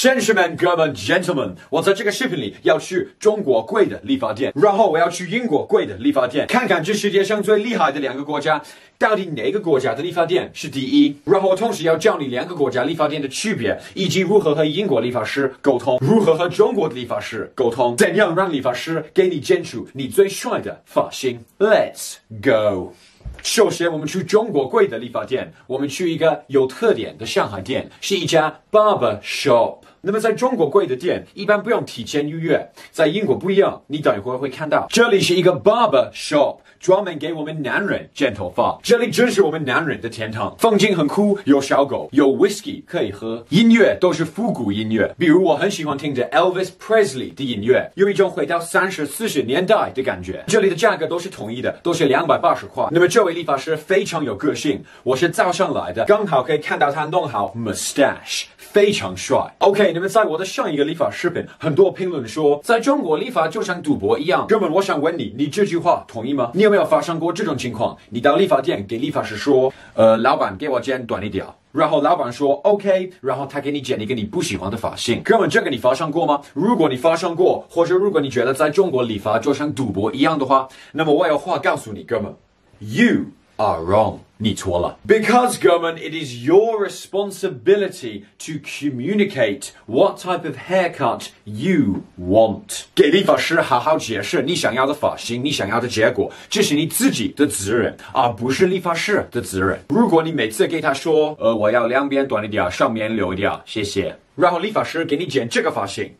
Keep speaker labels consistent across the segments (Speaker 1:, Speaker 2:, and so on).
Speaker 1: 绅士们、哥们、gentlemen，我在这个视频里要去中国贵的理发店，然后我要去英国贵的理发店，看看这世界上最厉害的两个国家，到底哪个国家的理发店是第一。然后我同时要教你两个国家理发店的区别，以及如何和英国理发师沟通，如何和中国的理发师沟通，怎样让理发师给你剪出你最帅的发型。Let's go。首先，我们去中国贵的理发店，我们去一个有特点的上海店，是一家 barber shop。那么，在中国贵的店一般不用提前预约，在英国不一样，你等一会儿会看到，这里是一个 barber shop，专门给我们男人剪头发。这里真是我们男人的天堂，风景很酷，有小狗，有 whisky 可以喝，音乐都是复古音乐，比如我很喜欢听着 Elvis Presley 的音乐，有一种回到三十四十年代的感觉。这里的价格都是统一的，都是两百八十块。那么这位理发师非常有个性，我是早上来的，刚好可以看到他弄好 mustache。非常帅。OK，你们在我的上一个理发视频，很多评论说，在中国理发就像赌博一样。哥们，我想问你，你这句话同意吗？你有没有发生过这种情况？你到理发店给理发师说，呃，老板给我剪短一点，然后老板说 OK，然后他给你剪一个你不喜欢的发型。哥们，这个你发生过吗？如果你发生过，或者如果你觉得在中国理发就像赌博一样的话，那么我有话告诉你，哥们，You are wrong。你错了。Because, German, it is your responsibility to communicate what type of haircut you want. 给理发师好好解释你想要的发型，你想要的结果，这是你自己的责任，而不是理发师的责任。如果你每次给他说，呃，我要两边短一点，上面留一点，谢谢，然后理发师给你剪这个发型。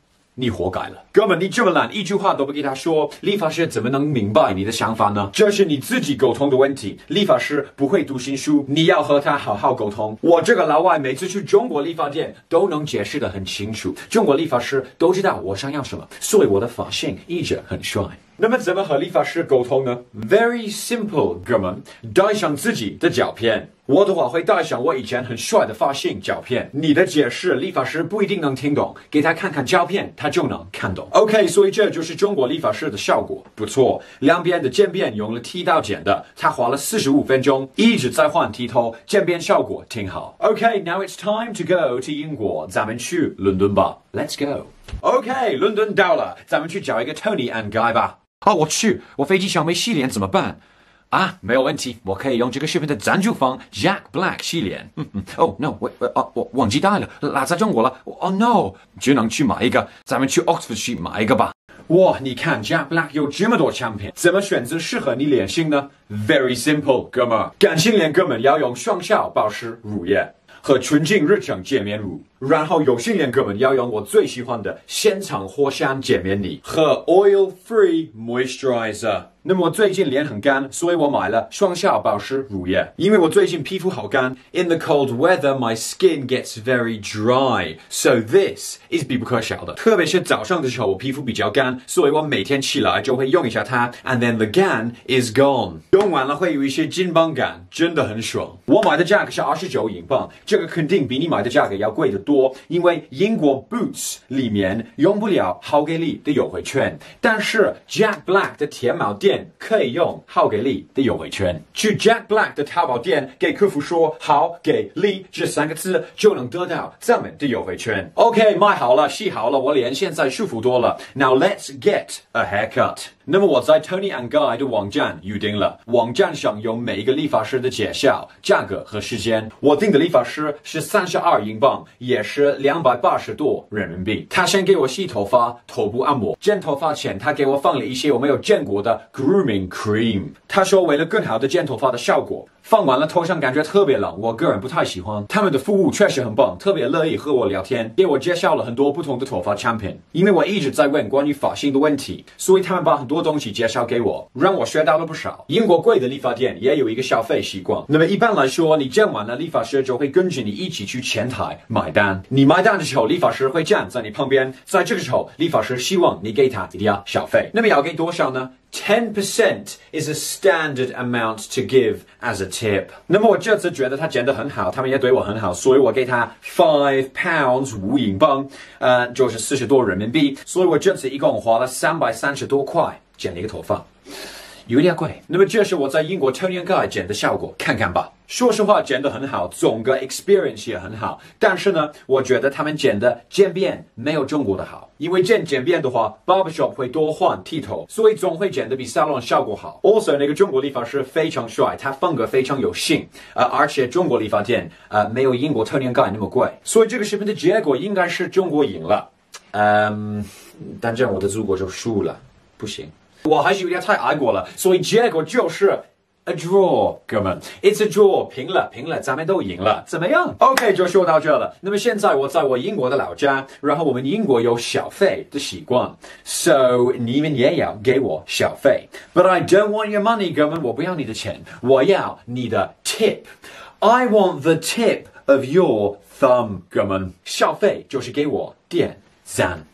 Speaker 1: 你活该了，哥们！你这么懒，一句话都不给他说，理发师怎么能明白你的想法呢？这是你自己沟通的问题。理发师不会读心术，你要和他好好沟通。我这个老外每次去中国理发店都能解释的很清楚，中国理发师都知道我想要什么，所以我的发型一直很帅。那么怎么和理发师沟通呢？Very simple，哥们，带上自己的照片。我的话会带上我以前很帅的发型照片。你的解释，理发师不一定能听懂，给他看看照片，他就能看懂。OK，所以这就是中国理发师的效果，不错。两边的渐变用了剃刀剪的，他花了四十五分钟，一直在换剃头，渐变效果挺好。OK，now it's time to go to 英国，咱们去伦敦吧。Let's go。OK，伦敦到了，咱们去找一个 Tony and Guy 吧。啊，我去，我飞机上没洗脸怎么办？啊，没有问题，我可以用这个视频的赞助方 Jack Black 洗脸。嗯嗯，Oh no，我我哦我忘记带了，落在中国了。Oh no，只能去买一个，咱们去 Oxford 去买一个吧。哇，你看 Jack Black 有这么多产品，怎么选择适合你脸型呢？Very simple，哥们，干性脸哥们要用双效保湿乳液和纯净日常洁面乳。然后有性恋哥们要用我最喜欢的现场火山洁面泥和 Oil Free Moisturizer。那么我最近脸很干，所以我买了双效保湿乳液。因为我最近皮肤好干，In the cold weather, my skin gets very dry, so this is 必不可少的。特别是早上的时候，我皮肤比较干，所以我每天起来就会用一下它，and then the gan is gone。用完了会有一些金棒感，真的很爽。我买的价格是二十九英镑，这个肯定比你买的价格要贵得多。多，因为英国 Boots 里面用不了好给力的优惠券，但是 Jack Black 的天猫店可以用好给力的优惠券。去 Jack Black 的淘宝店给客服说“好给力”这三个字，就能得到咱们的优惠券。OK，买好了，洗好了，我脸现在舒服多了。Now let's get a haircut。那么我在 Tony and Guy 的网站预定了，网站上有每一个理发师的介绍、价格和时间。我订的理发师是三十二英镑，也。是两百八十多人民币。他先给我洗头发、头部按摩、剪头发前，他给我放了一些我没有见过的 grooming cream。他说为了更好的剪头发的效果。放完了头上感觉特别冷，我个人不太喜欢。他们的服务确实很棒，特别乐意和我聊天，给我介绍了很多不同的头发产品。因为我一直在问关于发型的问题，所以他们把很多东西介绍给我，让我学到了不少。英国贵的理发店也有一个消费习惯，那么一般来说，你见完了理发师就会跟着你一起去前台买单。你买单的时候，理发师会站在你旁边，在这个时候，理发师希望你给他一点小费。那么要给多少呢？10% is a standard amount to give as a tip。那么我这次觉得他剪得很好，他们也对我很好，所以我给他 five pounds 五英镑，呃，就是四十多人民币。所以我这次一共花了三百三十多块剪了一个头发。有点贵。那么这是我在英国 Tony Guy 剪的效果，看看吧。说实话，剪得很好，总个 experience 也很好。但是呢，我觉得他们剪的渐变没有中国的好，因为剪渐变的话，barbershop 会多换剃头，所以总会剪得比 salon 效果好。Also，那个中国理发师非常帅，他风格非常有性，呃，而且中国理发店呃没有英国 Tony Guy 那么贵，所以这个视频的结果应该是中国赢了。嗯，但这样我的祖国就输了，不行，我还是有点太爱国了，所以结果就是。A draw，哥们，It's a draw，平了，平了，咱们都赢了，怎么样？OK，就说到这了。那么现在我在我英国的老家，然后我们英国有小费的习惯，So 你们也要给我小费。But I don't want your money，哥们，我不要你的钱，我要你的 tip。I want the tip of your thumb，哥们，小费就是给我点赞。